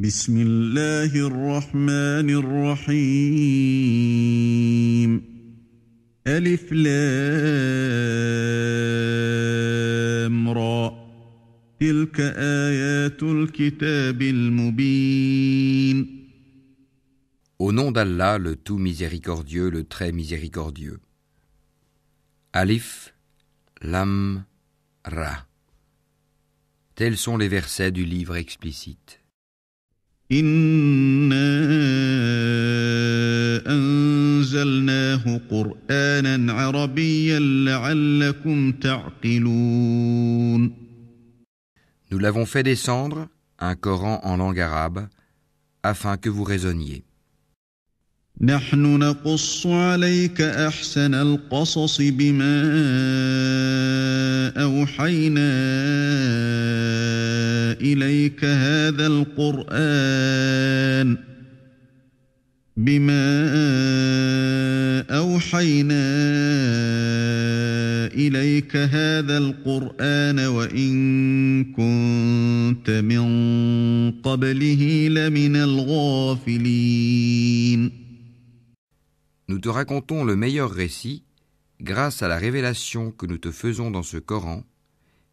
بسم الله الرحمن الرحيم ألف لام را تلك آيات الكتاب المبين Au nom d'Allah, le tout miséricordieux, le très miséricordieux. Alif, Lam, Ra. Tels sont les versets du livre explicite. إنا أنزلناه قرآنا عربيا لعلكم تعقلون Nous l'avons fait descendre, un Coran en langue arabe, afin que vous raisonniez. نحن نقص عليك أحسن القصص بما أوحينا إليك هذا القرآن بما أوحينا إليك هذا القرآن وإن كنت من قبله لمن الغافلين. Nous te racontons le meilleur récit grâce à la révélation que nous te faisons dans ce Coran,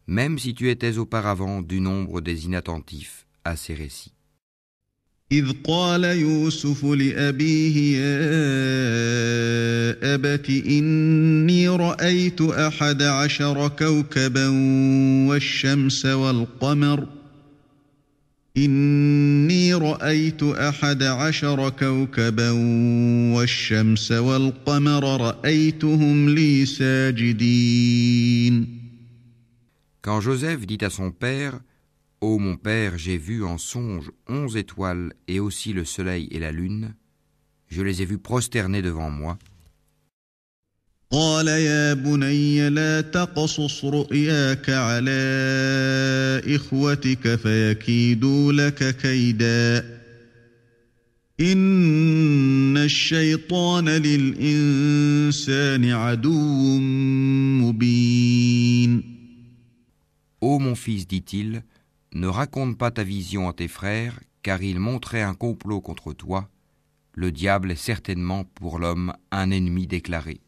même si tu étais auparavant du nombre des inattentifs à ces récits. إذ قال يوسف لأبيه يا أبت إني رأيت أحد عشر كوكبا والشمس والقمر إني رأيت أحد عشر كوكبا والشمس والقمر رأيتهم لي ساجدين Quand Joseph dit à son père Ô mon père, j'ai vu en songe onze étoiles et aussi le soleil et la lune, je les ai vus prosternés devant moi. قال يا بني لا تقصص رؤياك على إخوتك فيكيدوا لك كيدا إن الشيطان للإنسان عدو مبين Ô mon fils, dit-il, ne raconte pas ta vision à tes frères, car ils montraient un complot contre toi. Le diable est certainement pour l'homme un ennemi déclaré.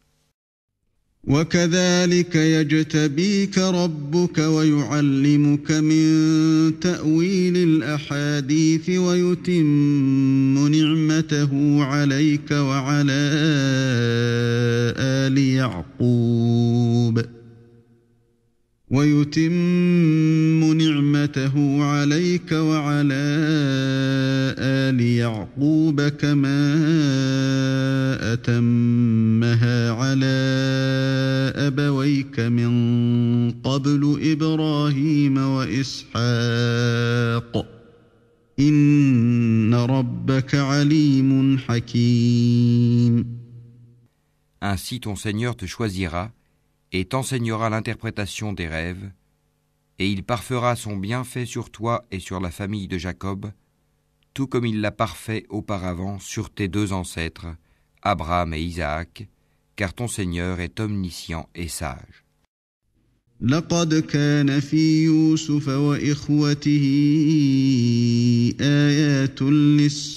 وكذلك يجتبيك ربك ويعلمك من تأويل الأحاديث ويتم نعمته عليك وعلى آل يعقوب. ويتم نعمته عليك وعلى آل يعقوب كما أتمها على أبويك من قبل إبراهيم وإسحاق. إن ربك عليم حكيم. Ainsi ton Seigneur te choisira et t'enseignera l'interprétation des rêves, et il parfera son bienfait sur toi et sur la famille de Jacob, tout comme il l'a parfait auparavant sur tes deux ancêtres, Abraham et Isaac, car ton Seigneur est omniscient et sage. لقد كان في يوسف وإخوته آيات للسائلين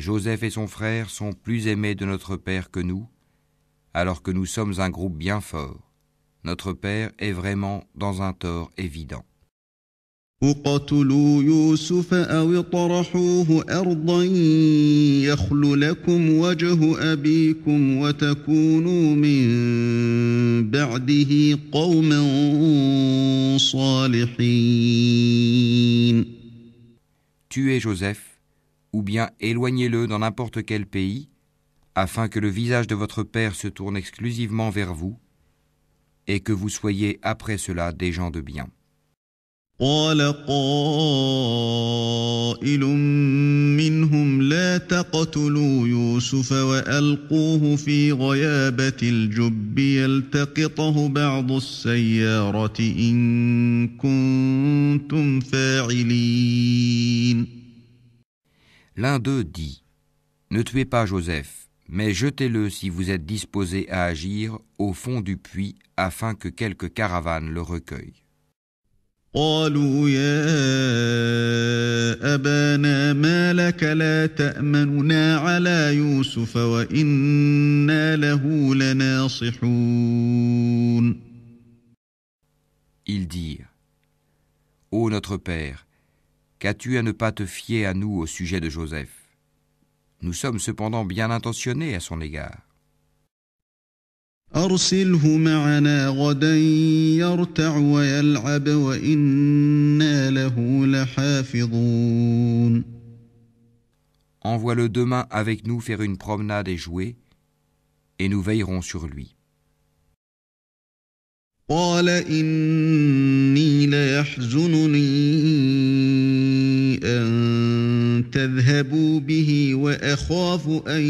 Joseph et son frère sont plus aimés de notre père que nous, alors que nous sommes un groupe bien fort. Notre père est vraiment dans un tort évident. اقتلوا يوسف أو اطرحوه أرضا يخل لكم وجه أبيكم وتكونوا من بعده قوما صالحين Tuez Joseph, ou bien éloignez-le dans n'importe quel pays, afin que le visage de votre père se tourne exclusivement vers vous, et que vous soyez après cela des gens de bien. قال قائل منهم لا تقتلوا يوسف والقوه في غيابه الجب يلتقطه بعض السياره ان كنتم فاعلين L'un d'eux dit Ne tuez pas Joseph, mais jetez-le si vous êtes disposé à agir au fond du puits afin que quelque caravane le recueille. قالوا يا أبانا ما لك لا تأمننا على يوسف وإنا له لناصحون Ils dirent Ô notre Père, qu'as-tu à ne pas te fier à nous au sujet de Joseph Nous sommes cependant bien intentionnés à son égard. أرسله معنا غدا يرتع ويلعب وإنا له لحافظون Envoie-le demain avec nous faire une promenade et jouer, et nous veillerons sur lui. قال إني ليحزنني أن تذهبوا به وأخاف أن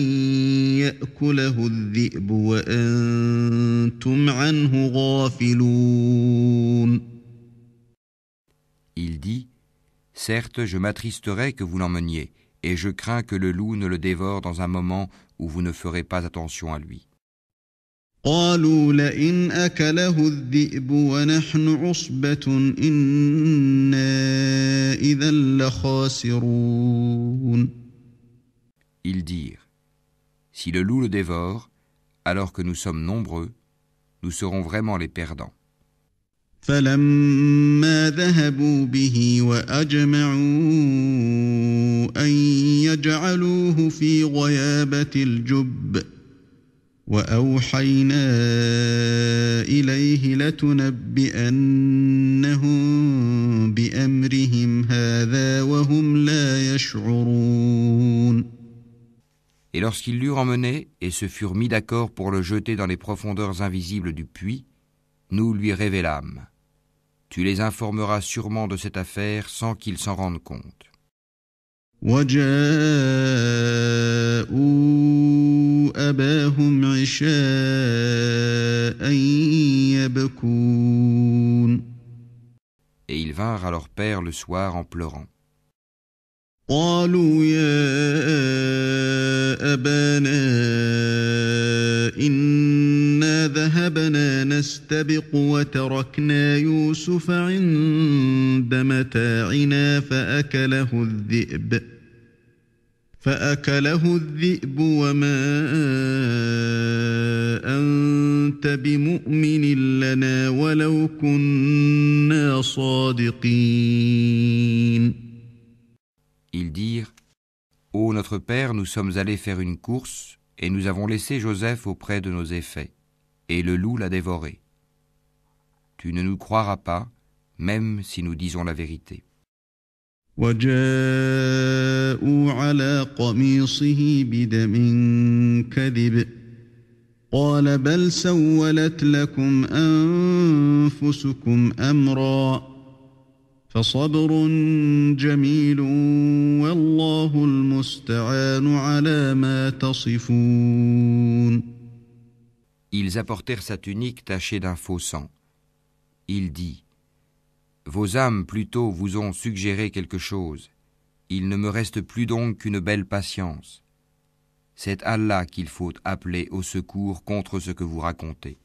يأكله الذئب وأنتم عنه غافلون Il dit Certes, je m'attristerai que vous l'emmeniez, et je crains que le loup ne le dévore dans un moment où vous ne ferez pas attention à lui. قالوا لئن أكله الذئب ونحن عصبة إنا إذا لخاسرون Ils dirent Si le loup le dévore, alors que nous sommes nombreux, nous serons vraiment les perdants. فلما ذهبوا به وأجمعوا أن يجعلوه في غيابة الجب وأوحينا إليه لتنبئنهم بأمرهم هذا وهم لا يشعرون Et lorsqu'ils l'eurent emmené et se furent mis d'accord pour le jeter dans les profondeurs invisibles du puits, nous lui révélâmes. Tu les informeras sûrement de cette affaire sans qu'ils s'en rendent compte. وجاءوا أباهم عشاء يبكون Et ils vinrent à leur père le soir en pleurant. قالوا يا أبانا إنا ذهبنا نستبق وتركنا يوسف عند متاعنا فأكله الذئب. فأكله الذئب وما أنت بمؤمن لنا ولو كنا صادقين. Ils dirent Ô notre père, nous sommes allés faire une course, et nous avons laissé Joseph auprès de nos effets, et le loup l'a dévoré. Tu ne nous croiras pas, même si nous disons la vérité. وجاءوا على قميصه بدم كذب قال بل سولت لكم انفسكم امرا فصبر جميل والله المستعان على ما تصفون Ils apportèrent sa tunique tachée d'un faux sang. Il dit Vos âmes plutôt vous ont suggéré quelque chose. Il ne me reste plus donc qu'une belle patience. C'est Allah qu'il faut appeler au secours contre ce que vous racontez.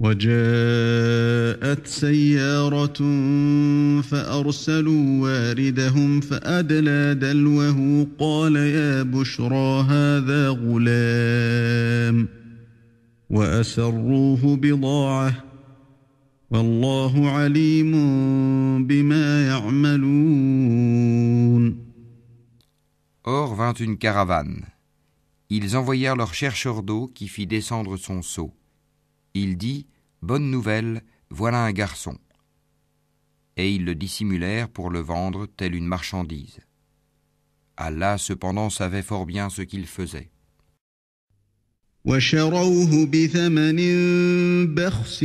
وجاءت سيارة فأرسلوا واردهم فأدلى دلوه قال يا بشرى هذا غلام وأسروه بضاعة والله عليم بما يعملون Or vint une caravane. Ils envoyèrent leur chercheur d'eau qui fit descendre son seau. Il dit Bonne nouvelle, voilà un garçon. Et ils le dissimulèrent pour le vendre telle une marchandise. Allah cependant savait fort bien ce qu'il faisait. وشروه بثمن بخس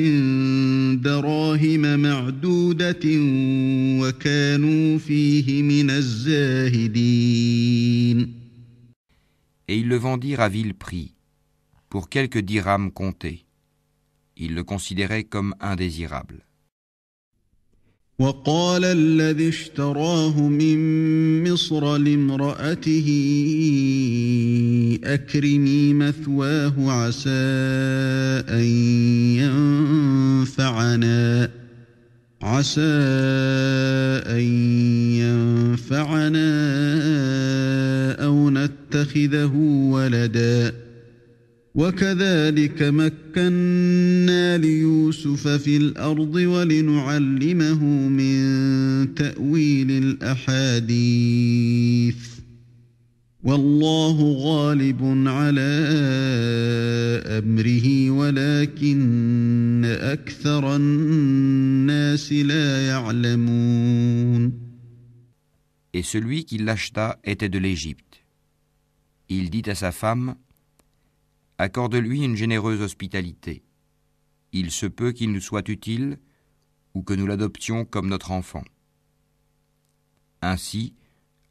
دراهم معدودة وكانوا فيه من الزاهدين Et ils le vendirent à vil prix, pour quelques dirhams comptés. Ils le considéraient comme indésirable. وقال الذي اشتراه من مصر لامرأته أكرمي مثواه عسى أن ينفعنا عسى أن ينفعنا أو نتخذه ولداً وكذلك مكنا ليوسف في الأرض ولنعلمه من تأويل الأحاديث والله غالب على أمره ولكن أكثر الناس لا يعلمون Et celui qui l'acheta était de l'Égypte. Il dit à sa femme accorde-lui une généreuse hospitalité. Il se peut qu'il nous soit utile ou que nous l'adoptions comme notre enfant. Ainsi,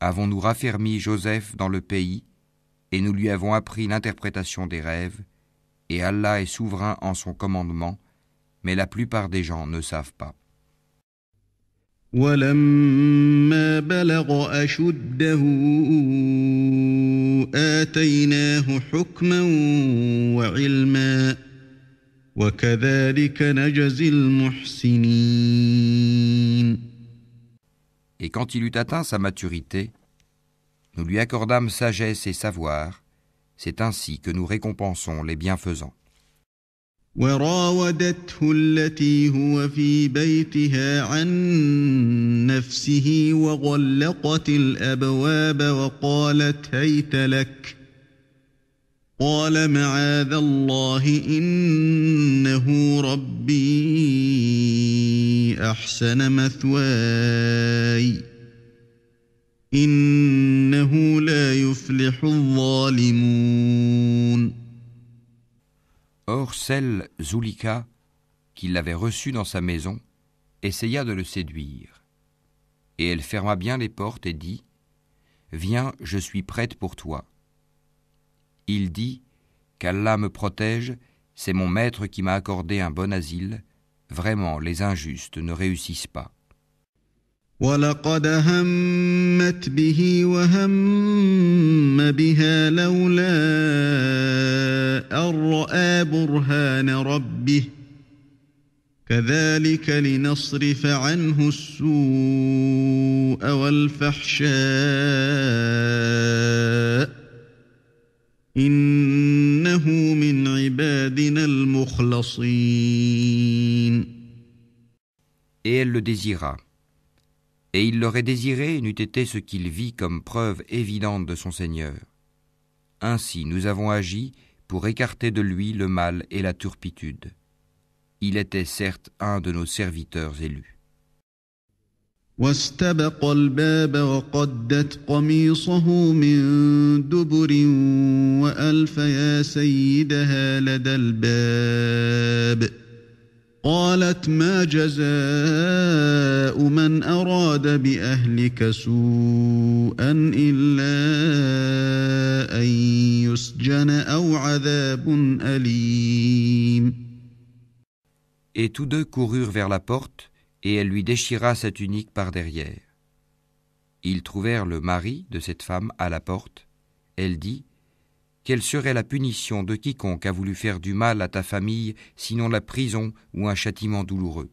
avons-nous raffermi Joseph dans le pays et nous lui avons appris l'interprétation des rêves, et Allah est souverain en son commandement, mais la plupart des gens ne savent pas. ولما بلغ أشده آتيناه حكما وعلما وكذلك نجزي المحسنين Et quand il eut atteint sa maturité, nous lui accordâmes sagesse et savoir, c'est ainsi que nous récompensons les bienfaisants. وراودته التي هو في بيتها عن نفسه وغلقت الأبواب وقالت هيت لك. قال معاذ الله إنه ربي أحسن مثواي. إنه لا يفلح الظالمون. Or celle, Zulika, qui l'avait reçu dans sa maison, essaya de le séduire. Et elle ferma bien les portes et dit Viens, je suis prête pour toi. Il dit Qu'Allah me protège, c'est mon maître qui m'a accordé un bon asile. Vraiment, les injustes ne réussissent pas. ولقد همت به وهم بها لولا أن رأى برهان ربه. كذلك لنصرف عنه السوء والفحشاء. إنه من عبادنا المخلصين. Et elle le désira. Et il l'aurait désiré n'eût été ce qu'il vit comme preuve évidente de son Seigneur. Ainsi nous avons agi pour écarter de lui le mal et la turpitude. Il était certes un de nos serviteurs élus. قالت ما جزاء من أراد بأهلك سوءا إلا أن يسجن أو عذاب أليم Et tous deux coururent vers la porte, et elle lui déchira sa tunique par derrière. Ils trouvèrent le mari de cette femme à la porte. Elle dit quelle serait la punition de quiconque a voulu faire du mal à ta famille, sinon la prison ou un châtiment douloureux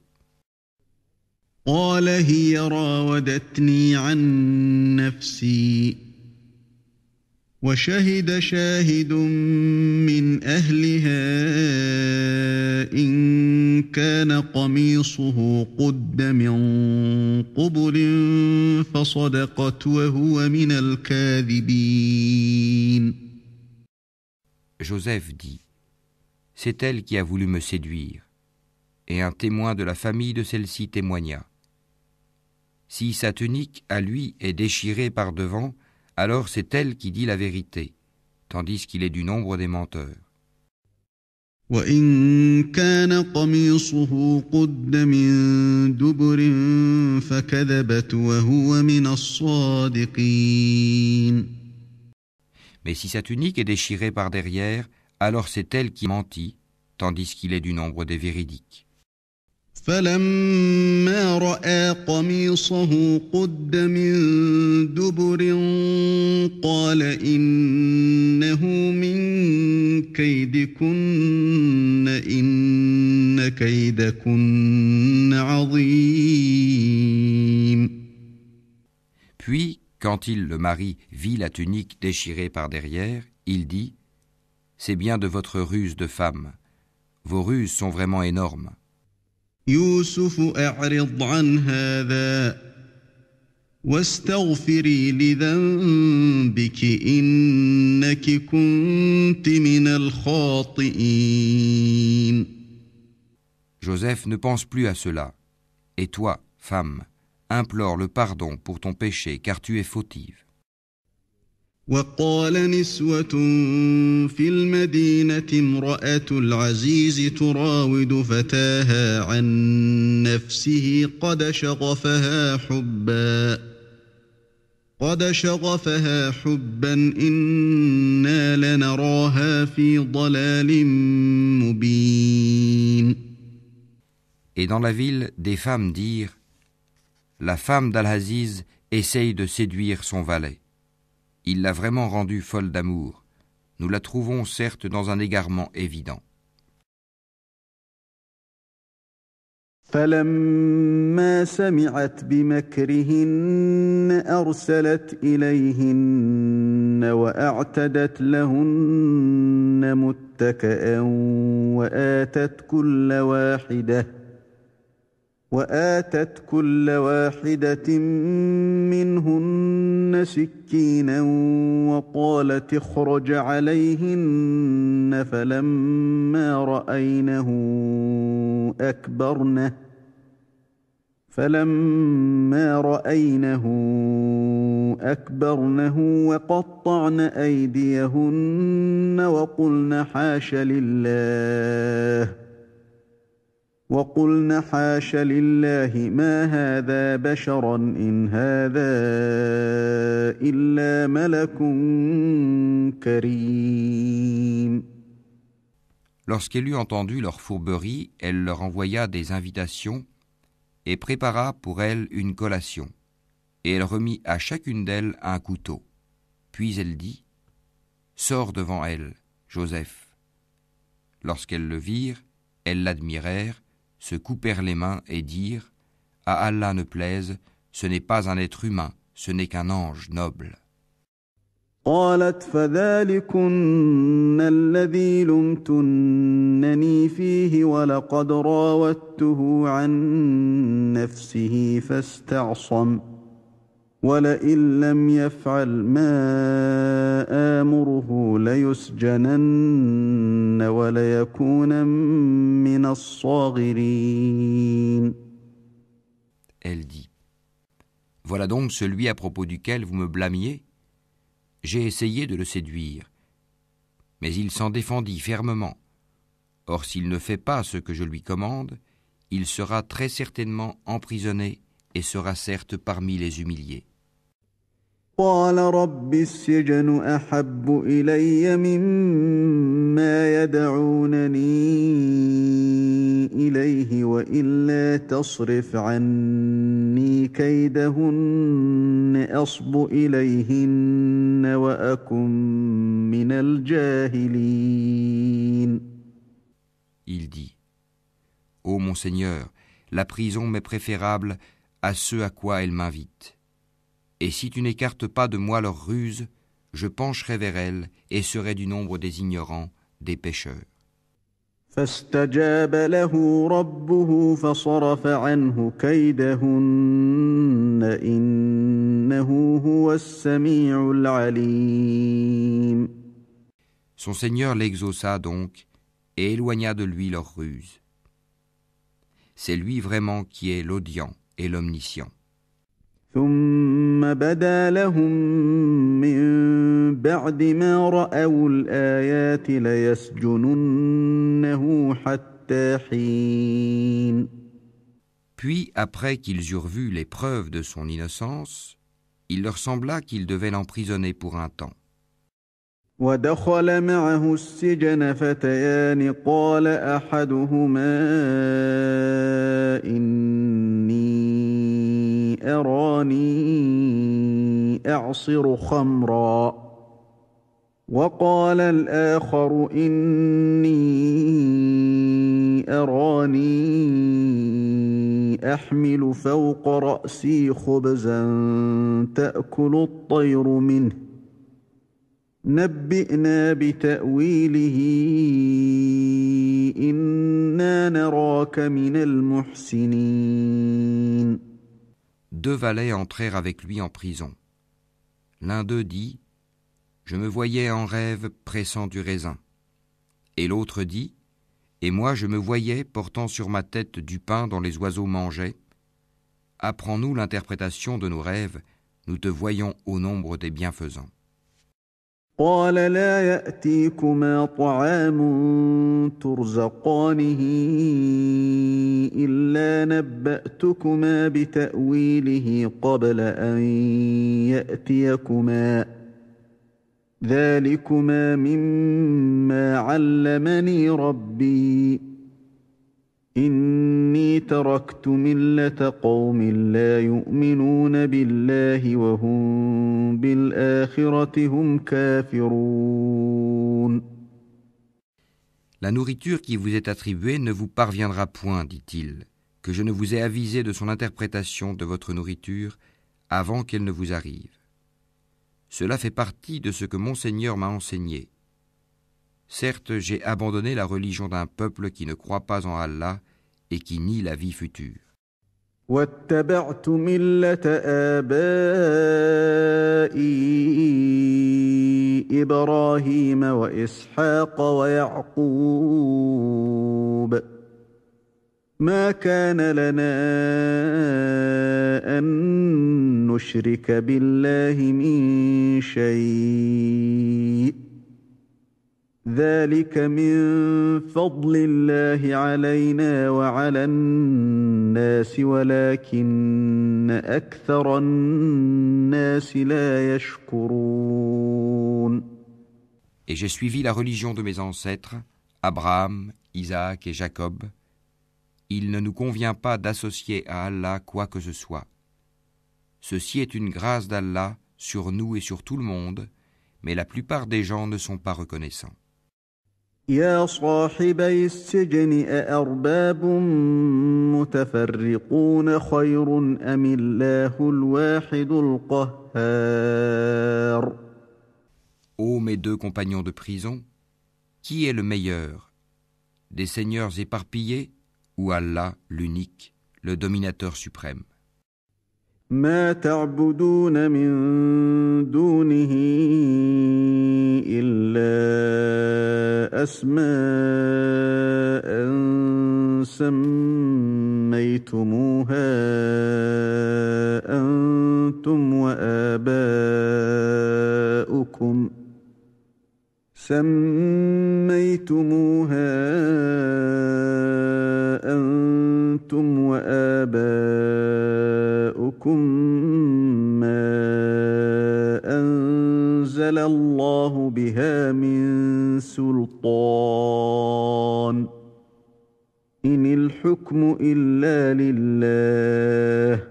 Joseph dit C'est elle qui a voulu me séduire. Et un témoin de la famille de celle-ci témoigna. Si sa tunique à lui est déchirée par devant, alors c'est elle qui dit la vérité, tandis qu'il est du nombre des menteurs. وإن كان قميصه قد من دبر فكذبت وهو من الصادقين Mais si sa tunique est déchirée par derrière, alors c'est elle qui mentit, tandis qu'il est du nombre des véridiques. فلما رأى قميصه قد من دبر قال إنه من كيدكن إن كيدكن عظيم Puis, quand il, le mari, vit la tunique déchirée par derrière, il dit C'est bien de votre ruse de femme. Vos ruses sont vraiment énormes. Joseph ne pense plus à cela. Et toi, femme, implore le pardon pour ton péché, car tu es fautive. وقال نسوة في المدينة امرأة العزيز تراود فتاها عن نفسه قد شغفها حبا قد شغفها حبا إنا لنراها في ضلال مبين Et dans la ville, des femmes dirent La femme d'Al-Aziz essaye de séduire son valet. Il l'a vraiment rendue folle d'amour. Nous la trouvons certes dans un égarement évident. فلما سمعت بمكرهن أرسلت إليهن وأعتدت لهن متكئا وآتت كل واحدة وآتت كل واحدة منهن سكينا وقالت اخرج عليهن فلما رأينه أكبرنه فلما رأينه أكبرنه وقطعن أيديهن وقلن حاش لله وقلن حاش لله ما هذا بشرا إن هذا إلا ملك كريم Lorsqu'elle eut entendu leur fourberie, elle leur envoya des invitations et prépara pour elles une collation. Et elle remit à chacune d'elles un couteau. Puis elle dit Sors devant elle, Joseph. Lorsqu'elles le virent, elles l'admirèrent, se coupèrent les mains et dirent À Allah ne plaise, ce n'est pas un être humain, ce n'est qu'un ange noble. قالت فذلكن الذي لمتنني فيه ولقد راودته عن نفسه فاستعصم ولئن لم يفعل ما آمره ليسجنن وليكون من الصاغرين Elle dit Voilà donc celui à propos duquel vous me blâmiez J'ai essayé de le séduire, mais il s'en défendit fermement. Or s'il ne fait pas ce que je lui commande, il sera très certainement emprisonné et sera certes parmi les humiliés. قال رب السجن أحب إلي مما يدعونني إليه وإلا تصرف عني كيدهن أصب إليهن وأكن من الجاهلين Il dit Ô mon Seigneur, la prison m'est préférable à ce à quoi elle m'invite. Et si tu n'écartes pas de moi leurs ruses, je pencherai vers elles et serai du nombre des ignorants, des pécheurs. فاستجاب له ربه فصرف عنه كيدهن إنه هو السميع العليم Son Seigneur l'exauça donc et éloigna de lui leurs ruses. C'est lui vraiment qui est l'audient et l'omniscient. ثم Puis, après qu'ils eurent vu les preuves de son innocence, il leur sembla qu'ils devaient l'emprisonner pour un temps. ودخل معه السجن فتيان قال احدهما اني أراني أعصر خمرا وقال الآخر إني أراني أحمل فوق رأسي خبزا تأكل الطير منه. نبئنا بتأويله إنا نراك من المحسنين. Deux valets entrèrent avec lui en prison. L'un d'eux dit Je me voyais en rêve pressant du raisin. Et l'autre dit Et moi je me voyais portant sur ma tête du pain dont les oiseaux mangeaient. Apprends-nous l'interprétation de nos rêves, nous te voyons au nombre des bienfaisants. قال لا يأتيكما طعام ترزقانه إلا نبأتكما بتأويله قبل أن يأتيكما. ذلكما مما علمني ربي. إني تركت ملة قوم لا يؤمنون بالله وهم بالآخرة هم كافرون La nourriture qui vous est attribuée ne vous parviendra point, dit-il, que je ne vous ai avisé de son interprétation de votre nourriture avant qu'elle ne vous arrive. Cela fait partie de ce que mon Seigneur m'a enseigné. Certes, j'ai abandonné la religion d'un peuple qui ne croit pas en Allah et qui nie la vie future. واتبعت ملة آبائي إبراهيم وإسحاق ويعقوب ما كان لنا أن نشرك بالله من شيء ذلك من فضل الله علينا وعلى الناس ولكن أكثر الناس لا يشكرون Et j'ai suivi la religion de mes ancêtres, Abraham, Isaac et Jacob. Il ne nous convient pas d'associer à Allah quoi que ce soit. Ceci est une grâce d'Allah sur nous et sur tout le monde, mais la plupart des gens ne sont pas reconnaissants. يا صاحبي السجن أأرباب متفرقون خير أم الله الواحد القهار Ô mes deux compagnons de prison, qui est le meilleur Des seigneurs éparpillés ou Allah l'unique, le dominateur suprême ما تعبدون من دونه إلا أسماء سميتموها أنتم وآباؤكم سميتموها أنتم وآباؤكم لكم ما انزل الله بها من سلطان ان الحكم الا لله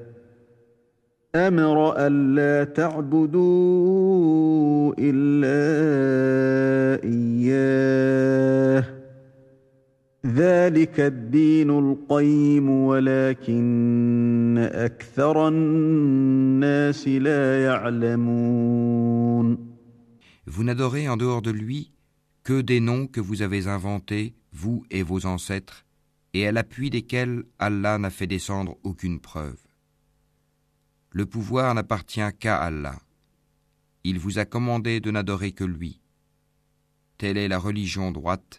أمر الا تعبدوا الا ذلك الدين القيم ولكن أكثر الناس لا يعلمون Vous n'adorez en dehors de lui que des noms que vous avez inventés, vous et vos ancêtres, et à l'appui desquels Allah n'a fait descendre aucune preuve. Le pouvoir n'appartient qu'à Allah. Il vous a commandé de n'adorer que lui. Telle est la religion droite,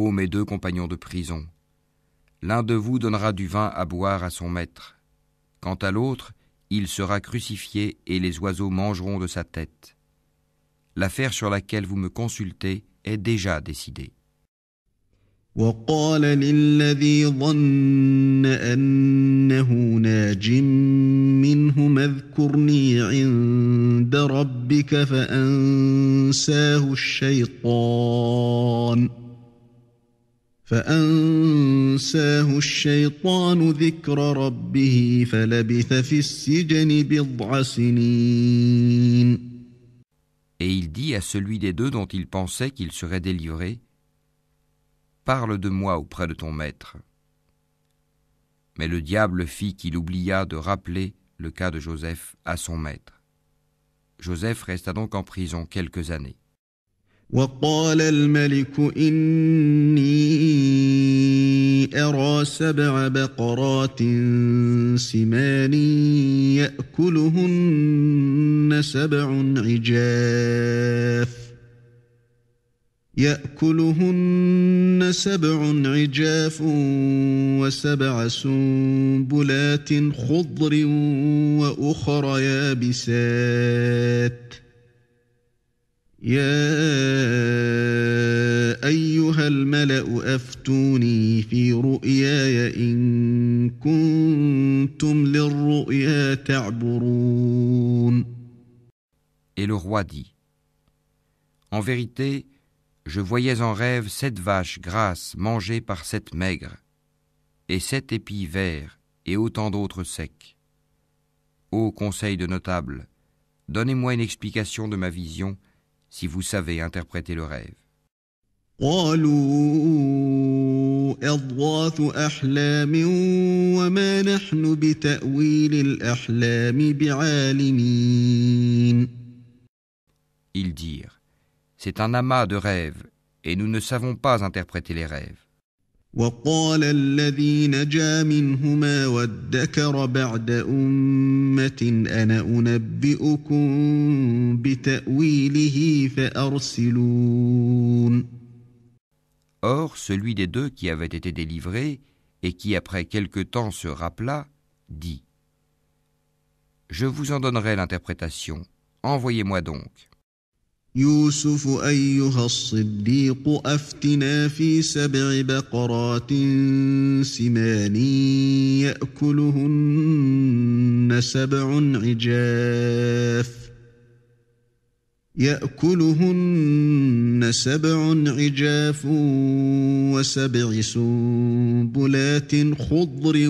Ô mes deux compagnons de prison, l'un de vous donnera du vin à boire à son maître. Quant à l'autre, il sera crucifié et les oiseaux mangeront de sa tête. L'affaire sur laquelle vous me consultez est déjà décidée. Et il dit à celui des deux dont il pensait qu'il serait délivré, Parle de moi auprès de ton maître. Mais le diable fit qu'il oublia de rappeler le cas de Joseph à son maître. Joseph resta donc en prison quelques années. وقال الملك إني أرى سبع بقرات سمان يأكلهن سبع عجاف يأكلهن سبع عجاف وسبع سنبلات خضر وأخر يابسات ۖ يا أيها الملأ أفتوني في رؤياي إن كنتم للرؤيا تعبرون Et le roi dit En vérité, je voyais en rêve sept vaches grasses mangées par sept maigres, et sept épis verts, et autant d'autres secs. Ô conseil de notables, donnez-moi une explication de ma vision si vous savez interpréter le rêve. Ils dirent, c'est un amas de rêves, et nous ne savons pas interpréter les rêves. وقال الذي نجا منهما وادكر بعد أمة أنا أنبئكم بتأويله فأرسلون Or, celui des deux qui avait été délivré et qui après quelque temps se rappela, dit Je vous en donnerai l'interprétation, envoyez-moi donc. يوسف أيها الصديق أفتنا في سبع بقرات سمان يأكلهن سبع عجاف. يأكلهن سبع عجاف وسبع سنبلات خضر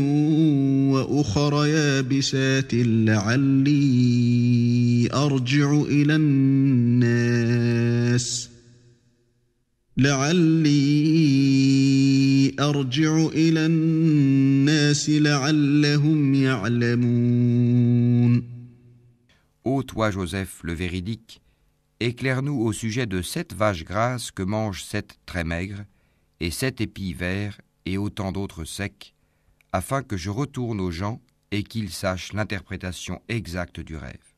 وأخر يابسات لعلي أرجع إلى الناس. لعلي أرجع إلى الناس لعلهم يعلمون. Ô toi, Joseph, le véridique, Éclaire-nous au sujet de sept vaches grasses que mangent sept très maigres, et sept épis verts, et autant d'autres secs, afin que je retourne aux gens et qu'ils sachent l'interprétation exacte du rêve.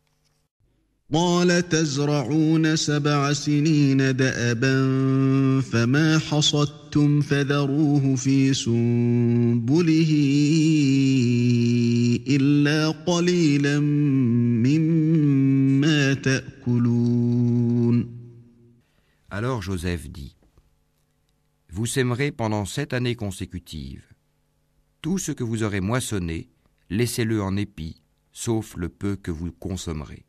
Alors Joseph dit Vous sèmerez pendant sept années consécutives. Tout ce que vous aurez moissonné, laissez-le en épis, sauf le peu que vous consommerez.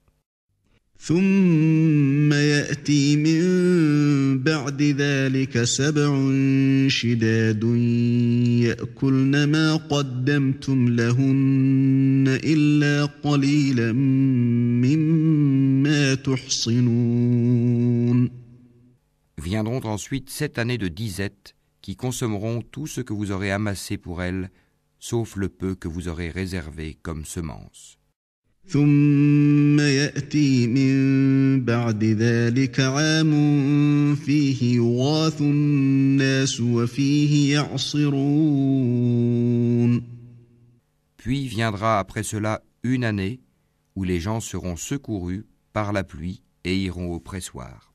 Viendront ensuite sept années de disette qui consommeront tout ce que vous aurez amassé pour elles, sauf le peu que vous aurez réservé comme semence. ثم يأتي من بعد ذلك عام فيه يغاث الناس وفيه يعصرون Puis viendra après cela une année où les gens seront secourus par la pluie et iront au pressoir.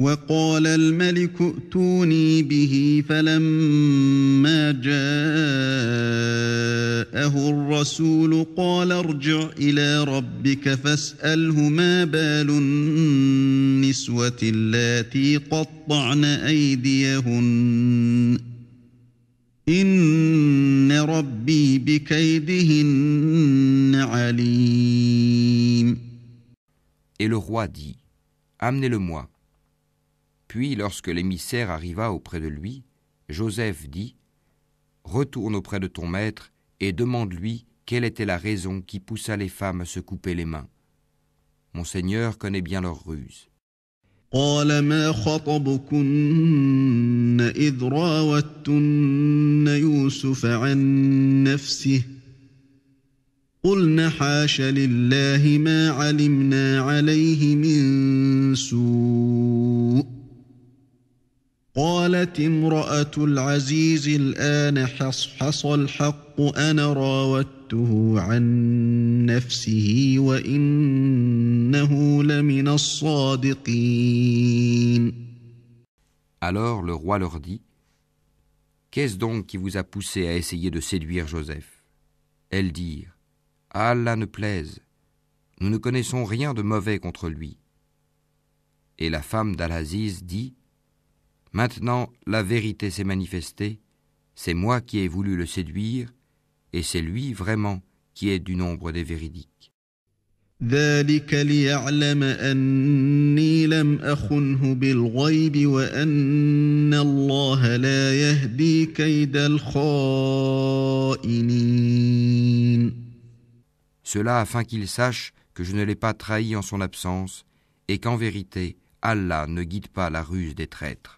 وقال الملك ائتوني به فلما جاءه الرسول قال ارجع إلى ربك فاسأله ما بال النسوة اللاتي قطعن أيديهن إن ربي بكيدهن عليم Et le roi dit Amenez-le-moi. Puis, lorsque l'émissaire arriva auprès de lui, Joseph dit Retourne auprès de ton maître et demande-lui quelle était la raison qui poussa les femmes à se couper les mains. Mon Seigneur connaît bien leurs ruses. قلنا حاش لله ما علمنا عليه من سوء قالت امرأة العزيز الآن حصحص الحق أنا راودته عن نفسه وإنه لمن الصادقين Alors le roi leur dit Qu'est-ce donc qui vous a poussé à essayer de séduire Joseph Elles dirent Allah ne plaise, nous ne connaissons rien de mauvais contre lui. Et la femme d'Al-Aziz dit Maintenant la vérité s'est manifestée, c'est moi qui ai voulu le séduire, et c'est lui vraiment qui est du nombre des véridiques. Cela afin qu'il sache que je ne l'ai pas trahi en son absence et qu'en vérité, Allah ne guide pas la ruse des traîtres.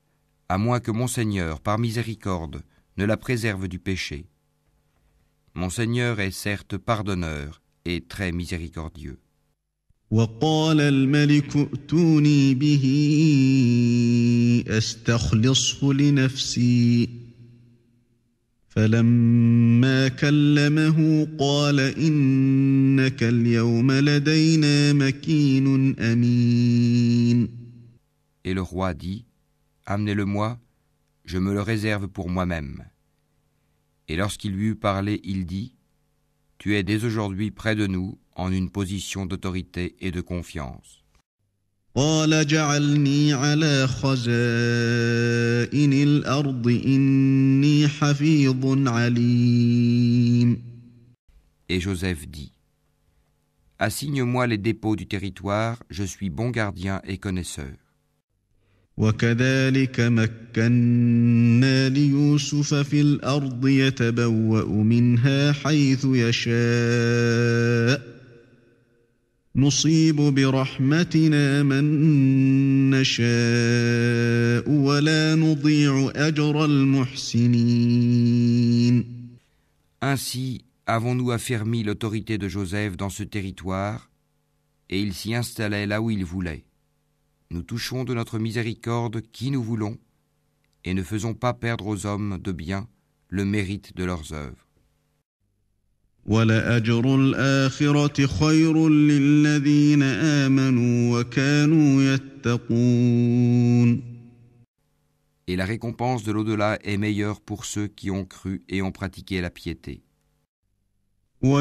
à moins que mon Seigneur, par miséricorde, ne la préserve du péché. Mon Seigneur est certes pardonneur et très miséricordieux. Et le roi dit Amenez-le-moi, je me le réserve pour moi-même. Et lorsqu'il lui eut parlé, il dit Tu es dès aujourd'hui près de nous en une position d'autorité et de confiance. قال جعلني على خزائن الأرض إني حفيظ عليم Et Joseph dit Assigne-moi les dépôts du territoire, je suis bon gardien et connaisseur. وكذلك مكنا ليوسف في الأرض يتبوأ منها حيث يشاء Ainsi, avons-nous affermi l'autorité de Joseph dans ce territoire, et il s'y installait là où il voulait. Nous touchons de notre miséricorde qui nous voulons, et ne faisons pas perdre aux hommes de bien le mérite de leurs œuvres. Et la récompense de l'au-delà est meilleure pour ceux qui ont cru et ont pratiqué la piété. Et les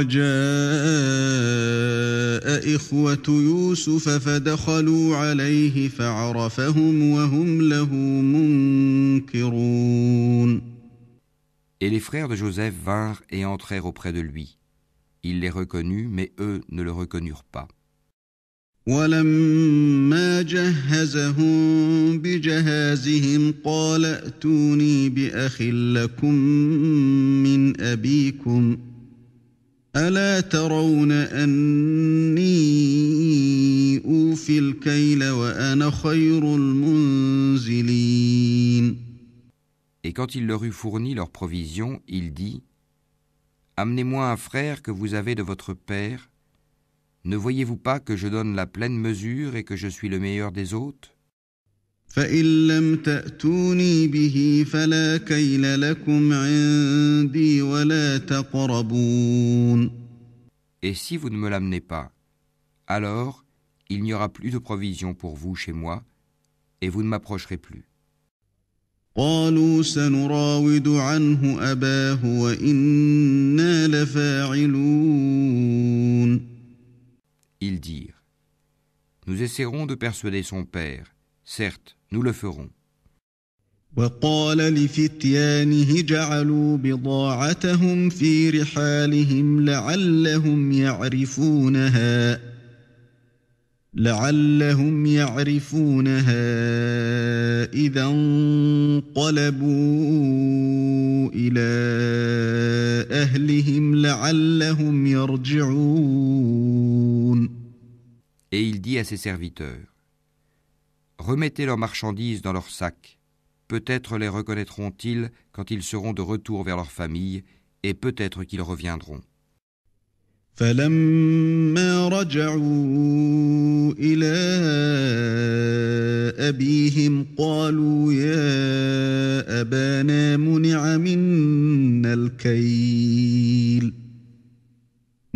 frères de Joseph vinrent et entrèrent auprès de lui. Il les reconnut, mais eux ne le reconnurent pas. ولما جهزهم بجهازهم قال ائتوني باخ لكم من ابيكم الا ترون اني اوفي الكيل وانا خير المنزلين Et quand il leur eut fourni leurs provisions, il dit Amenez-moi un frère que vous avez de votre père. Ne voyez-vous pas que je donne la pleine mesure et que je suis le meilleur des hôtes فإن لم تأتوني به فلا كيل لكم عندي ولا تقربون Et si vous ne me l'amenez pas, alors il n'y aura plus de provision pour vous chez moi, et vous ne m'approcherez plus. قالوا سنراود عنه أباه وإنا لفاعلون Ils dirent Nous essaierons de persuader son père. Certes, nous le ferons. وقال لفتيانه جعلوا بضاعتهم في رحالهم لعلهم يعرفونها لعلهم يعرفونها إذا انقلبوا إلى أهلهم لعلهم يرجعون Et il dit à ses serviteurs Remettez leurs marchandises dans leurs sacs. Peut-être les reconnaîtront-ils quand ils seront de retour vers leur famille, et peut-être qu'ils reviendront. فلما رجعوا إلى أبيهم قالوا يا أبانا منع منا الكيل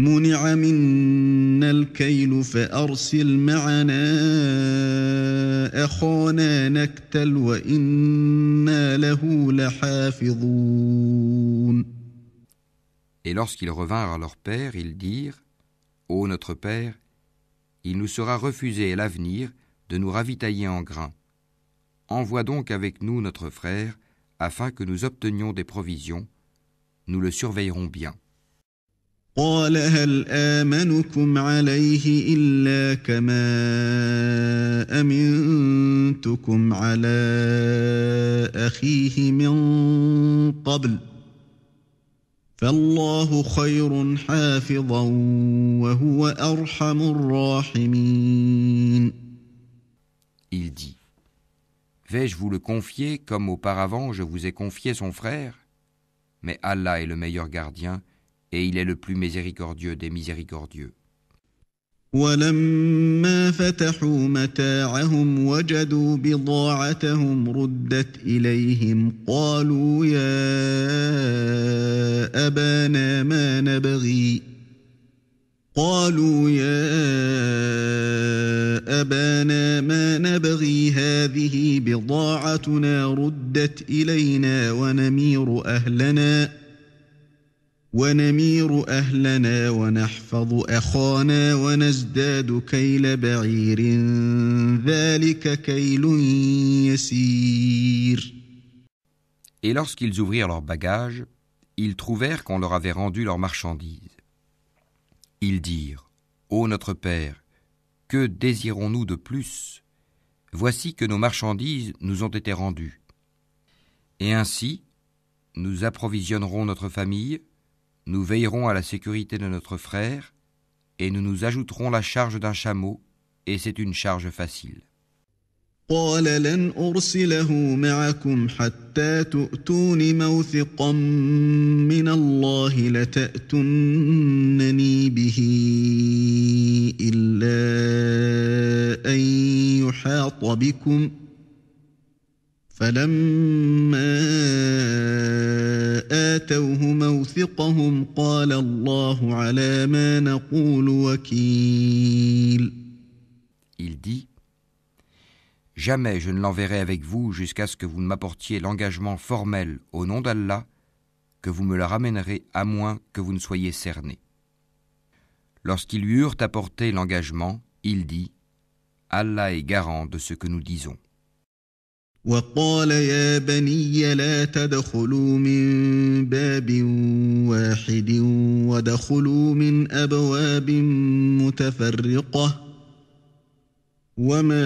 منع منا الكيل فأرسل معنا أخانا نكتل وإنا له لحافظون Et lorsqu'ils revinrent à leur père, ils dirent Ô notre père, il nous sera refusé à l'avenir de nous ravitailler en grains. Envoie donc avec nous notre frère, afin que nous obtenions des provisions. Nous le surveillerons bien. قال هل آمنكم عليه إلا كما أمنتكم على أخيه من قبل فالله خير حافظا وهو أرحم الراحمين Il dit Vais-je vous le confier comme auparavant je vous ai confié son frère Mais Allah est le meilleur gardien et il est le plus miséricordieux des miséricordieux. ولما فتحوا متاعهم وجدوا بضاعتهم ردت إليهم قالوا يا أبانا ما نبغي؟ قالوا يا أبانا ما نبغي؟ هذه بضاعتنا ردت إلينا ونمير أهلنا. ونمير أهلنا ونحفظ أخانا ونزداد كيل بعير ذلك كيل يسير Et lorsqu'ils ouvrirent leurs bagages, ils trouvèrent qu'on leur avait rendu leurs marchandises. Ils dirent Ô notre Père, que désirons-nous de plus Voici que nos marchandises nous ont été rendues. Et ainsi, nous approvisionnerons notre famille, nous veillerons à la sécurité de notre frère, et nous nous ajouterons la charge d'un chameau, et c'est une charge facile. قال لن أرسله معكم حتى تؤتون موثقا من الله لتأتنني به إلا أن يحاط بكم فلما آتوه موثقهم قال الله على ما نقول وكيل Il dit Jamais je ne l'enverrai avec vous jusqu'à ce que vous ne m'apportiez l'engagement formel au nom d'Allah, que vous me le ramènerez à moins que vous ne soyez cerné. Lorsqu'ils lui eurent apporté l'engagement, il dit Allah est garant de ce que nous disons. وقال يا بني لا تدخلوا من باب واحد ودخلوا من أبواب متفرقة وما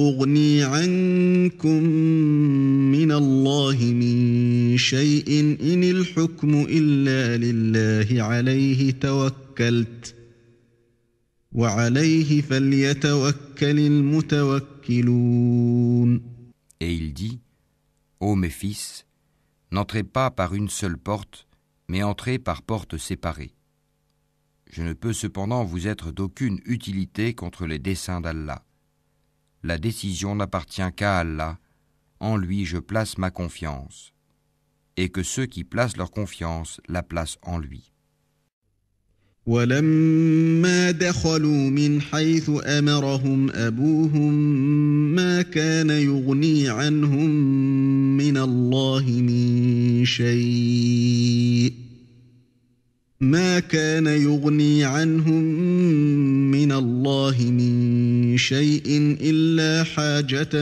أغني عنكم من الله من شيء إن الحكم إلا لله عليه توكلت Et il dit, Ô mes fils, n'entrez pas par une seule porte, mais entrez par portes séparées. Je ne peux cependant vous être d'aucune utilité contre les desseins d'Allah. La décision n'appartient qu'à Allah, en lui je place ma confiance, et que ceux qui placent leur confiance la placent en lui. ولما دخلوا من حيث أمرهم أبوهم ما كان يغني عنهم من الله من شيء. ما كان يغني عنهم من الله من شيء إلا حاجة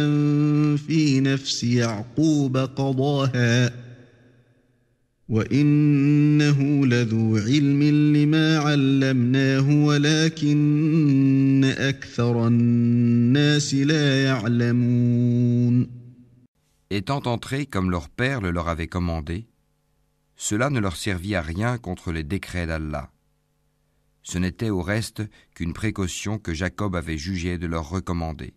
في نفس يعقوب قضاها. وإنه لذو علم لما علمناه ولكن أكثر الناس لا يعلمون Étant entrés comme leur père le leur avait commandé, cela ne leur servit à rien contre les décrets d'Allah. Ce n'était au reste qu'une précaution que Jacob avait jugé de leur recommander.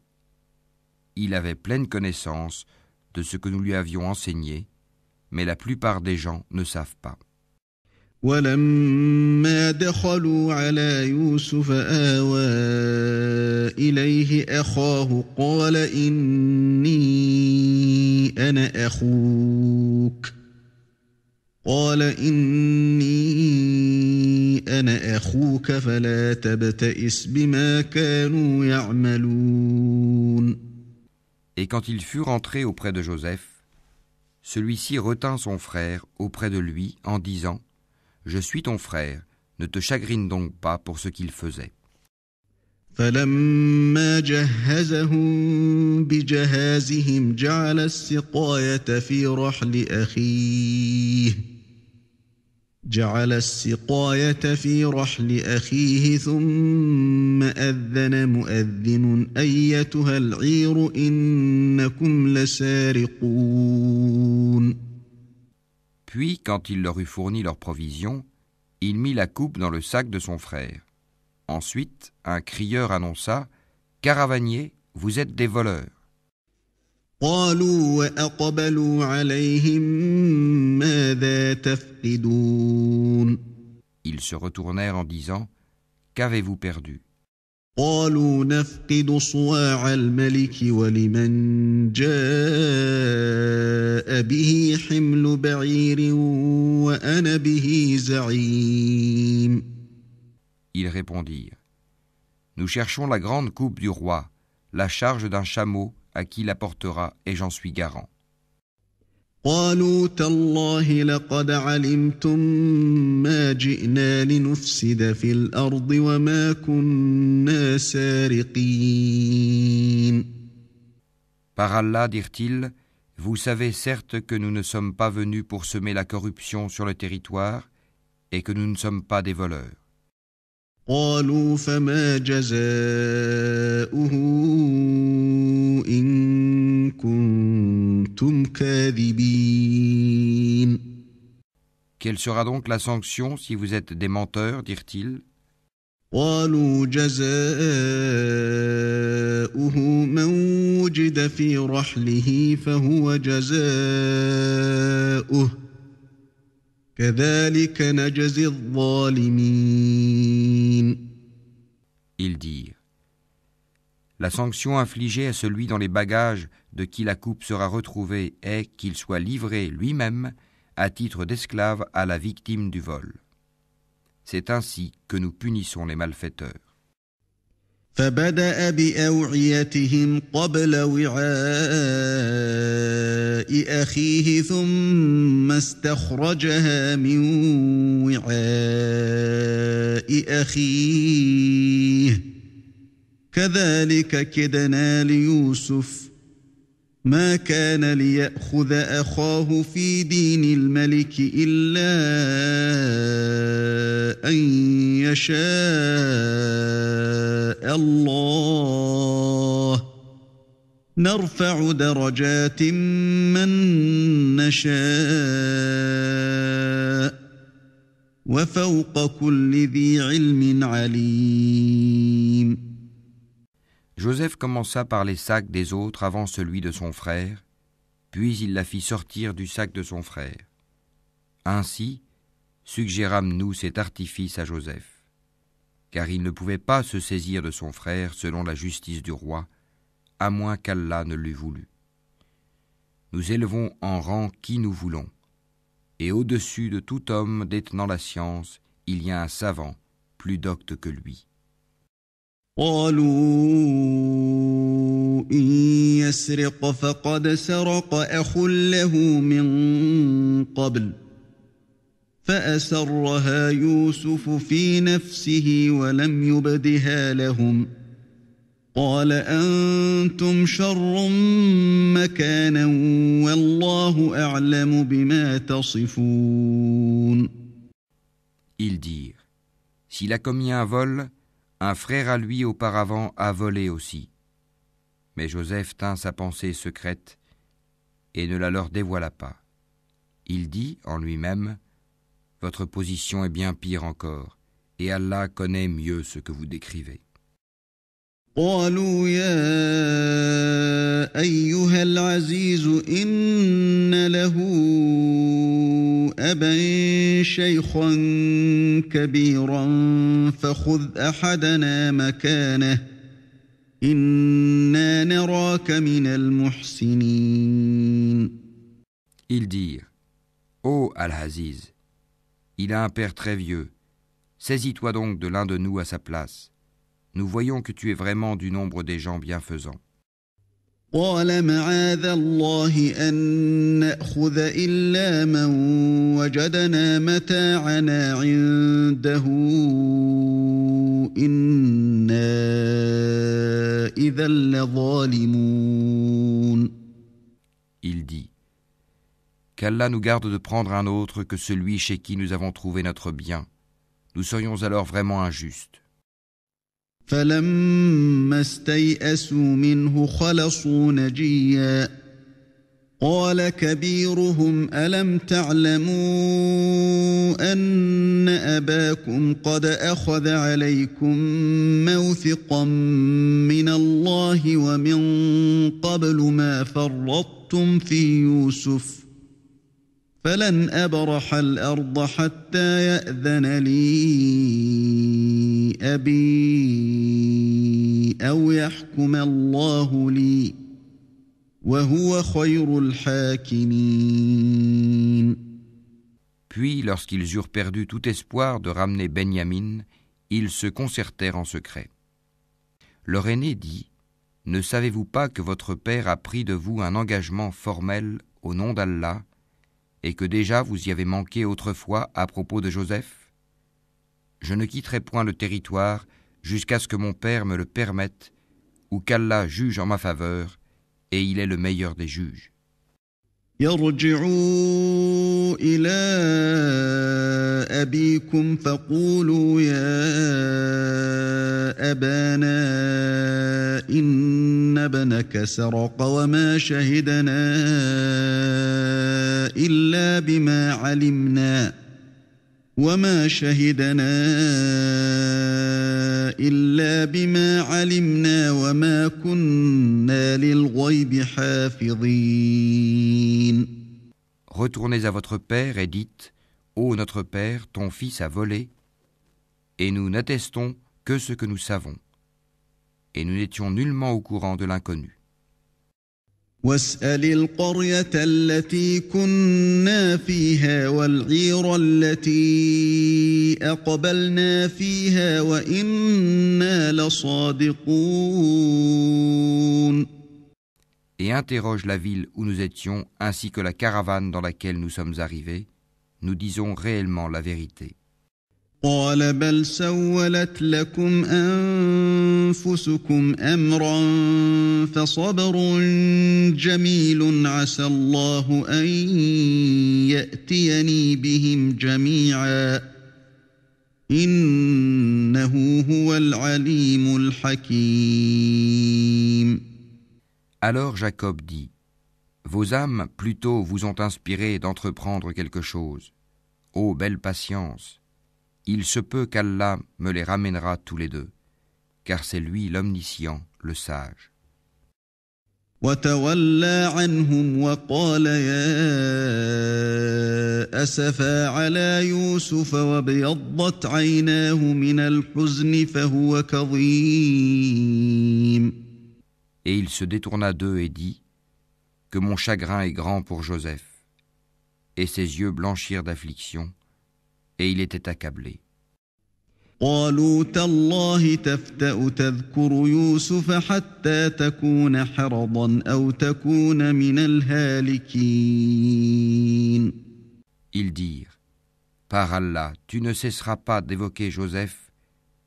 Il avait pleine connaissance de ce que nous lui avions enseigné, mais la plupart des gens ne savent pas. ولما دخلوا على يوسف آوى إليه أخاه قال إني أنا أخوك قال إني أنا أخوك فلا تبتئس بما كانوا يعملون Et quand il fut rentré auprès de Joseph, celui-ci retint son frère auprès de lui en disant Je suis ton frère, ne te chagrine donc pas pour ce qu'il faisait. جعل السقاية في رحل أخيه ثم أذن مؤذن أيتها العير إنكم لسارقون Puis, quand il leur eut fourni leurs provisions, il mit la coupe dans le sac de son frère. Ensuite, un crieur annonça Caravanier, vous êtes des voleurs. قالوا وأقبلوا عليهم ماذا تفقدون Ils se retournèrent en disant Qu'avez-vous perdu قالوا نفقد صواع الملك ولمن جاء به حمل بعير وأنا به زعيم Ils répondirent Nous cherchons la grande coupe du roi, la charge d'un chameau à qui l'apportera et j'en suis garant. قالوا تالله لقد علمتم ما جئنا لنفسد في الأرض وما كنا سارقين Par Allah, dirent-ils, vous savez certes que nous ne sommes pas venus pour semer la corruption sur le territoire et que nous ne sommes pas des voleurs. قالوا فما جزاؤه إن كنتم كاذبين Quelle sera donc la sanction si vous êtes des menteurs, dirent-ils قالوا جزاؤه من وجد في رحله فهو جزاؤه كذلك نجزي الظالمين Ils dirent La sanction infligée à celui dans les bagages de qui la coupe sera retrouvée est qu'il soit livré lui-même à titre d'esclave à la victime du vol. C'est ainsi que nous punissons les malfaiteurs. فبدأ بأوعيتهم قبل وعاء أخيه ثم استخرجها من وعاء أخيه. كذلك كدنا ليوسف ما كان ليأخذ أخاه في دين الملك إلا أن يشاء الله. نرفع درجات من نشاء وفوق كل ذي علم عليم. Joseph commença par les sacs des autres avant celui de son frère, puis il la fit sortir du sac de son frère. Ainsi, suggérâmes-nous cet artifice à Joseph, car il ne pouvait pas se saisir de son frère selon la justice du roi, à moins qu'Allah ne l'eût voulu. Nous élevons en rang qui nous voulons, et au-dessus de tout homme détenant la science, il y a un savant, plus docte que lui. قالوا إن يسرق فقد سرق أخ له من قبل فأسرها يوسف في نفسه ولم يبدها لهم قال أنتم شر مكانا والله أعلم بما تصفون. Ils dirent, s'il a commis un vol, Un frère à lui auparavant a volé aussi. Mais Joseph tint sa pensée secrète et ne la leur dévoila pas. Il dit en lui-même, Votre position est bien pire encore, et Allah connaît mieux ce que vous décrivez. أبا شيخا كبيرا فخذ أحدنا مكانه إنا نراك من المحسنين Ils dirent Ô Al-Haziz, il a un père très vieux. Saisis-toi donc de l'un de nous à sa place. Nous voyons que tu es vraiment du nombre des gens bienfaisants. قال معاذ الله أن نأخذ إلا من وجدنا متاعنا عنده إنا إذا لظالمون Il dit Qu'Allah nous garde de prendre un autre que celui chez qui nous avons trouvé notre bien. Nous serions alors vraiment injustes. فلما استيئسوا منه خلصوا نجيا. قال كبيرهم ألم تعلموا أن أباكم قد أخذ عليكم موثقا من الله ومن قبل ما فرطتم في يوسف؟ فلن ابرح الارض حتى ياذن لي ابي او يحكم الله لي وهو خير الحاكمين Puis, lorsqu'ils eurent perdu tout espoir de ramener Benyamin, ils se concertèrent en secret. Leur aîné dit Ne savez-vous pas que votre père a pris de vous un engagement formel au nom d'Allah et que déjà vous y avez manqué autrefois à propos de Joseph? Je ne quitterai point le territoire jusqu'à ce que mon père me le permette ou qu'Allah juge en ma faveur, et il est le meilleur des juges. يرجعوا إلى أبيكم فقولوا يا أبانا إن ابنك سرق وما شهدنا إلا بما علمنا. وما شهدنا إلا بما علمنا وما كنا للغيب حافظين Retournez à votre père et dites Ô notre père, ton fils a volé, et nous n'attestons que ce que nous savons et nous n'étions nullement au courant de l'inconnu. Et interroge la ville où nous étions ainsi que la caravane dans laquelle nous sommes arrivés. Nous disons réellement la vérité. قال بل سولت لكم أنفسكم أمرا فصبر جميل عسى الله أن يأتيني بهم جميعا إنه هو العليم الحكيم Alors Jacob dit Vos âmes plutôt vous ont inspiré d'entreprendre quelque chose. Ô belle patience Il se peut qu'Allah me les ramènera tous les deux, car c'est lui l'omniscient, le sage. Et il se détourna d'eux et dit Que mon chagrin est grand pour Joseph. Et ses yeux blanchirent d'affliction, et il était accablé. Ils dirent Par Allah, tu ne cesseras pas d'évoquer Joseph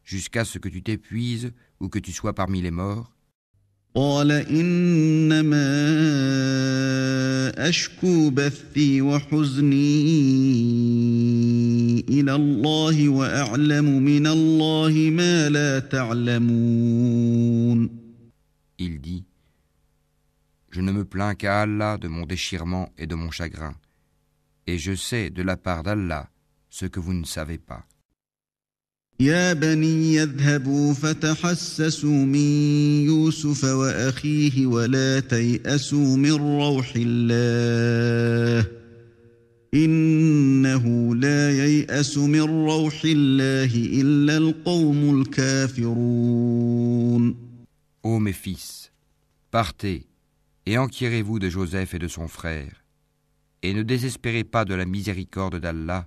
jusqu'à ce que tu t'épuises ou que tu sois parmi les morts قال إنما أشكو بثي وحزني إلى الله وأعلم من الله ما لا تعلمون Il dit Je ne me plains qu'à Allah de mon déchirement et de mon chagrin, et je sais de la part d'Allah ce que vous ne savez pas. يا بني يذهبوا فتحسسوا من يوسف واخيه ولا تياسوا من روح الله انه لا يياس من روح الله الا القوم الكافرون Ô mes fils, partez et enquirez-vous de Joseph et de son frère, et ne désespérez pas de la miséricorde d'Allah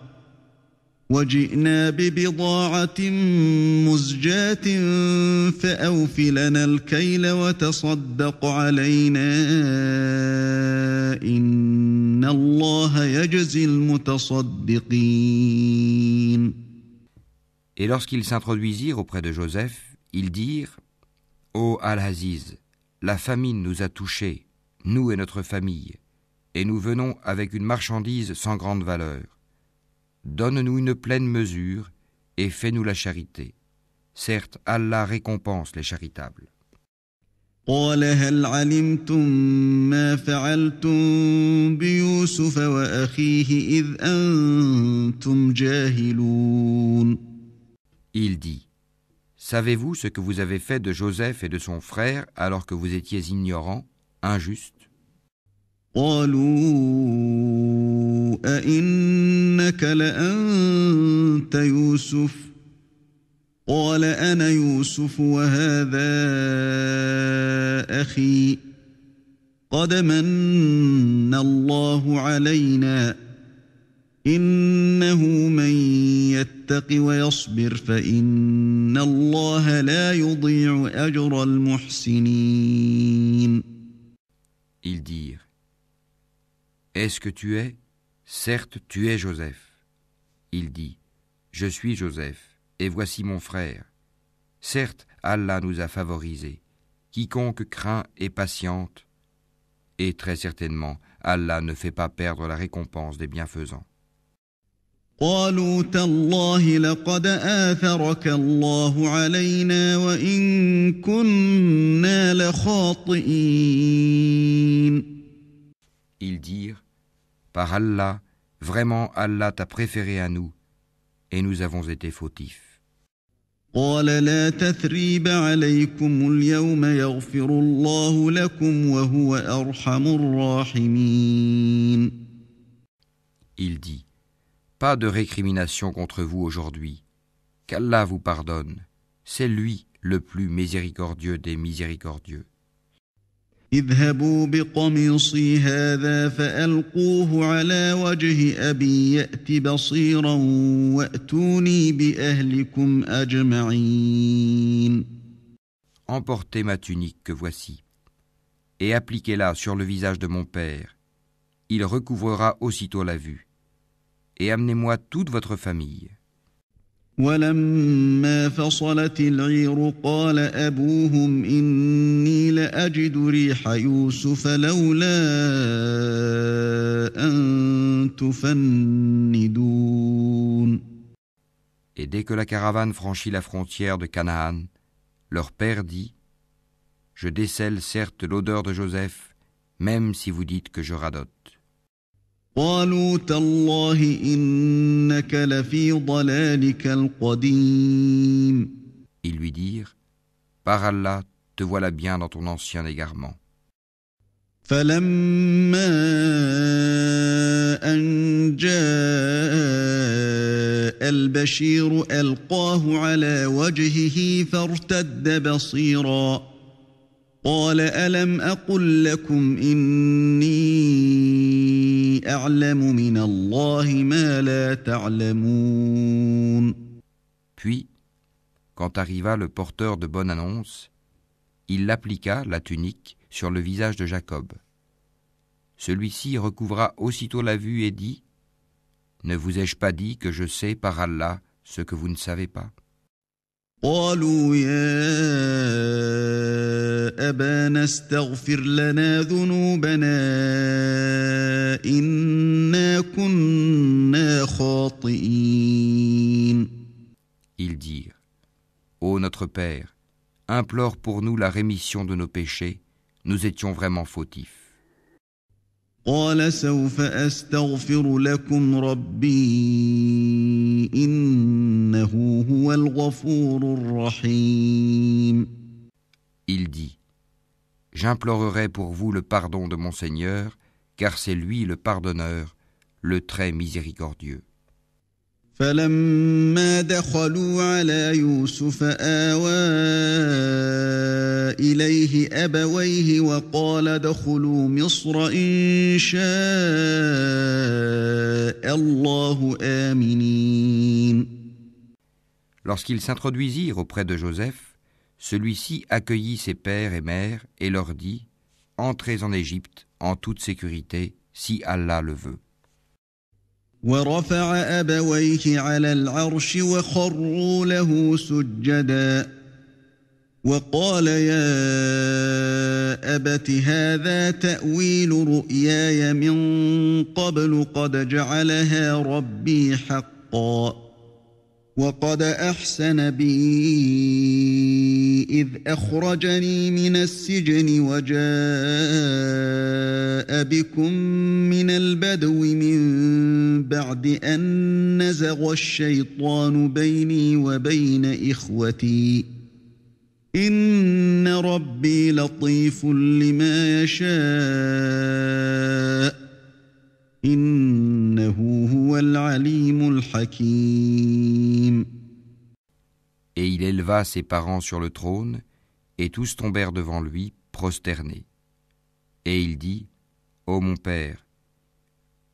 وجئنا ببضاعة مزجاة فأوف لنا الكيل وتصدق علينا إن الله يجزي المتصدقين Et lorsqu'ils s'introduisirent auprès de Joseph, ils dirent Ô Al-Aziz, la famine nous a touchés, nous et notre famille, et nous venons avec une marchandise sans grande valeur. Donne-nous une pleine mesure et fais-nous la charité. Certes, Allah récompense les charitables. Il dit Savez-vous ce que vous avez fait de Joseph et de son frère alors que vous étiez ignorants, injustes? أئنك لأنت يوسف؟ قال أنا يوسف وهذا أخي. قد من الله علينا. إنه من يتق ويصبر فإن الله لا يضيع أجر المحسنين. Ils dirent Est-ce que tu es? Certes, tu es Joseph. Il dit, Je suis Joseph, et voici mon frère. Certes, Allah nous a favorisés. Quiconque craint et patiente, et très certainement, Allah ne fait pas perdre la récompense des bienfaisants. Ils dirent par Allah, vraiment Allah t'a préféré à nous, et nous avons été fautifs. Il dit, pas de récrimination contre vous aujourd'hui, qu'Allah vous pardonne, c'est lui le plus miséricordieux des miséricordieux. اذهبوا بقميصي هذا فألقوه على وجه أبي يأت بصيرا وأتوني بأهلكم أجمعين Emportez ma tunique que voici, et appliquez-la sur le visage de mon père. Il recouvrera aussitôt la vue. Et amenez-moi toute votre famille. ولما فصلت العير قال أبوهم إني لأجد ريح يوسف لولا أن تفندون Et dès que la caravane franchit la frontière de Canaan, leur père dit Je décèle certes l'odeur de Joseph, même si vous dites que je radote. قالوا تالله إنك لفي ضلالك القديم Ils lui dirent Par Allah, te voilà bien dans ton ancien égarement. فلما أن جاء البشير ألقاه على وجهه فارتد بصيرا قال ألم أقل لكم إني Puis, quand arriva le porteur de bonne annonce, il appliqua la tunique sur le visage de Jacob. Celui-ci recouvra aussitôt la vue et dit Ne vous ai-je pas dit que je sais par Allah ce que vous ne savez pas? قالوا يا أبانا استغفر لنا ذنوبنا إنا كنا خاطئين Ils dirent Ô notre Père, implore pour nous la rémission de nos péchés, nous étions vraiment fautifs. قال سوف أستغفر لكم ربي إنه هو الغفور الرحيم Il dit J'implorerai pour vous le pardon de mon Seigneur, car c'est lui le pardonneur, le très miséricordieux. فلما دخلوا على يوسف آوى إليه أبويه وقال ادخلوا مصر إن شاء الله آمنين Lorsqu'ils s'introduisirent auprès de Joseph, celui-ci accueillit ses pères et mères et leur dit Entrez en Égypte en toute sécurité, si Allah le veut. ورفع أبويه على العرش وخروا له سجدا. وقال يا أبت هذا تأويل رؤياي من قبل قد جعلها ربي حقا. وقد أحسن بي إذ أخرجني من السجن وجاء بكم من البدو من بعد أن نزغ الشيطان بيني وبين إخوتي. إن ربي لطيف لما يشاء. Et il éleva ses parents sur le trône, et tous tombèrent devant lui, prosternés. Et il dit, Ô mon Père,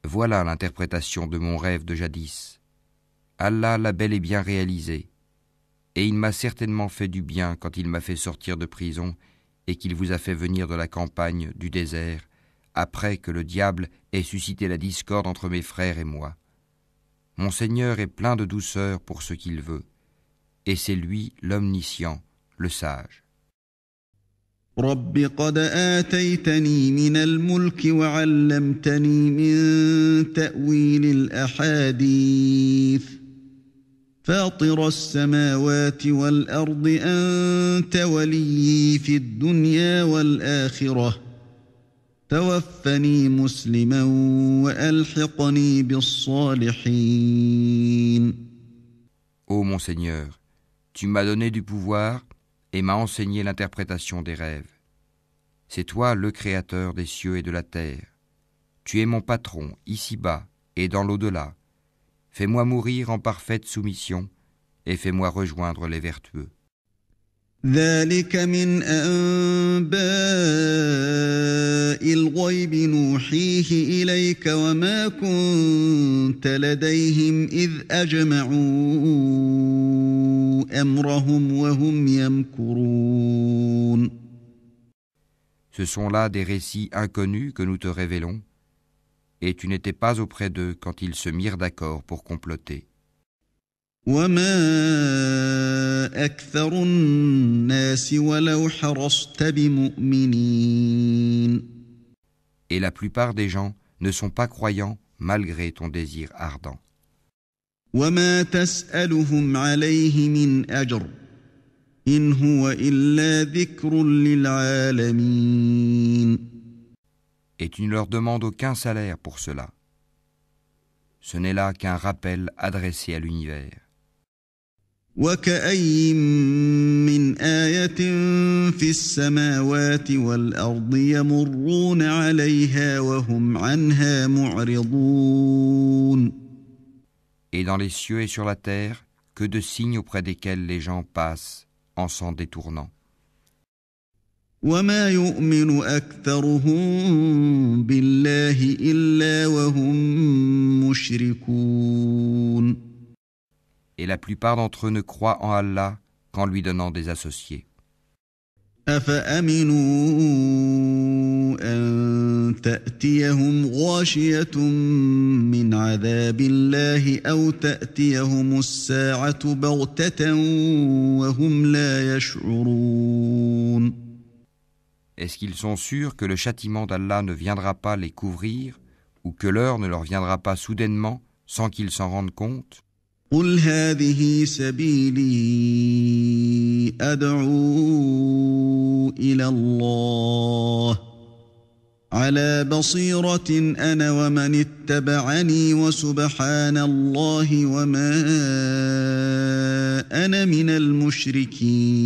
voilà l'interprétation de mon rêve de jadis. Allah l'a bel et bien réalisé, et il m'a certainement fait du bien quand il m'a fait sortir de prison et qu'il vous a fait venir de la campagne, du désert, après que le diable ait suscité la discorde entre mes frères et moi. Mon Seigneur est plein de douceur pour ce qu'il veut, et c'est lui l'omniscient, le sage. رب قد آتيتني من الملك وعلمتني من تأويل الأحاديث فاطر السماوات والأرض أنت وليي في الدنيا والآخرة توفني مسلما وألحقني بالصالحين Ô mon Seigneur, tu m'as donné du pouvoir et m'as enseigné l'interprétation des rêves. C'est toi le Créateur des cieux et de la terre. Tu es mon patron ici-bas et dans l'au-delà. Fais-moi mourir en parfaite soumission et fais-moi rejoindre les vertueux. ذلك من أنباء الغيب نوحيه إليك وما كنت لديهم إذ أجمعوا أمرهم وهم يمكرون Ce sont là des récits inconnus que nous te révélons, et tu n'étais pas auprès d'eux quand ils se mirent d'accord pour comploter. Et la plupart des gens ne sont pas croyants malgré ton désir ardent. Et tu ne leur demandes aucun salaire pour cela. Ce n'est là qu'un rappel adressé à l'univers. وكأي من آية في السماوات والأرض يمرون عليها وهم عنها معرضون Et dans les cieux et sur la terre, que de signes auprès desquels les gens passent en s'en détournant. وما يؤمن أكثرهم بالله إلا وهم مشركون et la plupart d'entre eux ne croient en Allah qu'en lui donnant des associés. Est-ce qu'ils sont sûrs que le châtiment d'Allah ne viendra pas les couvrir ou que l'heure ne leur viendra pas soudainement sans qu'ils s'en rendent compte? قل هذه سبيلي أدعو إلى الله على بصيرة أنا ومن اتبعني وسبحان الله وما أنا من المشركين.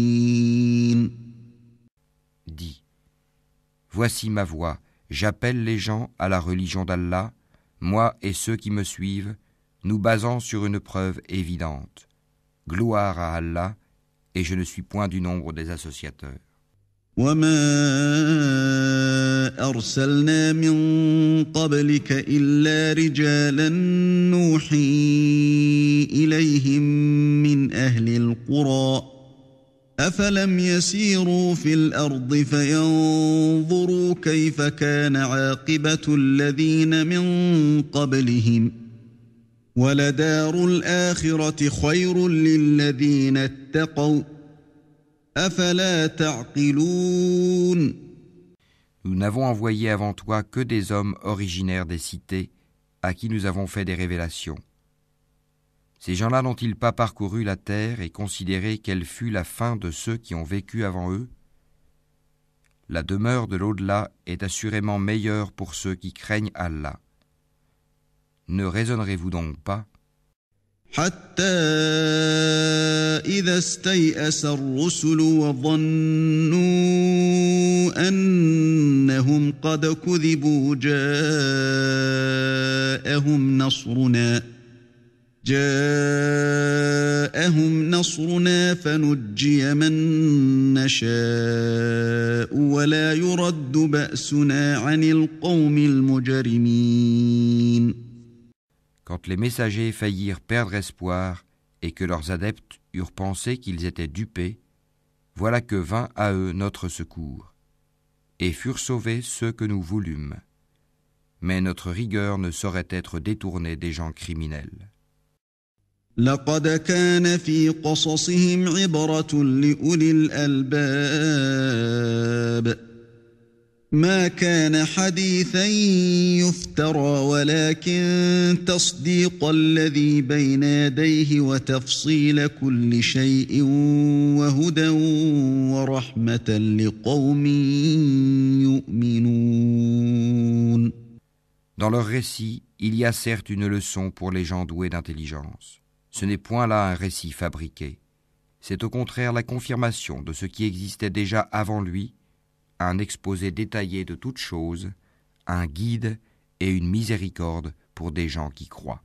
Dis Voici ma voix, j'appelle les gens à la religion d'Allah, moi et ceux qui me suivent, nous basant sur une preuve évidente. Gloire à Allah, et je ne suis point du nombre des associateurs. وما أرسلنا من قبلك إلا رجالا نوحي إليهم من أهل القرى أفلم يسيروا في الأرض فينظروا كيف كان عاقبة الذين من قبلهم ۖ Nous n'avons envoyé avant toi que des hommes originaires des cités à qui nous avons fait des révélations. Ces gens-là n'ont-ils pas parcouru la terre et considéré quelle fut la fin de ceux qui ont vécu avant eux? La demeure de l'au-delà est assurément meilleure pour ceux qui craignent Allah. Ne raisonnerez-vous donc pas? حتى إذا استيأس الرسل وظنوا أنهم قد كذبوا جاءهم نصرنا جاءهم نصرنا فنجي من نشاء ولا يرد بأسنا عن القوم المجرمين. Quand les messagers faillirent perdre espoir et que leurs adeptes eurent pensé qu'ils étaient dupés, voilà que vint à eux notre secours, et furent sauvés ceux que nous voulûmes. Mais notre rigueur ne saurait être détournée des gens criminels. لقد كان في قصصهم عبرة لأولي الألباب ما كان حديثا يفترى ولكن تصديق الذي بين يديه وتفصيل كل شيء وهدى ورحمة لقوم يؤمنون Dans leur récit, il y a certes une leçon pour les gens doués d'intelligence. Ce n'est point là un récit fabriqué. C'est au contraire la confirmation de ce qui existait déjà avant lui, un exposé détaillé de toutes choses, un guide et une miséricorde pour des gens qui croient.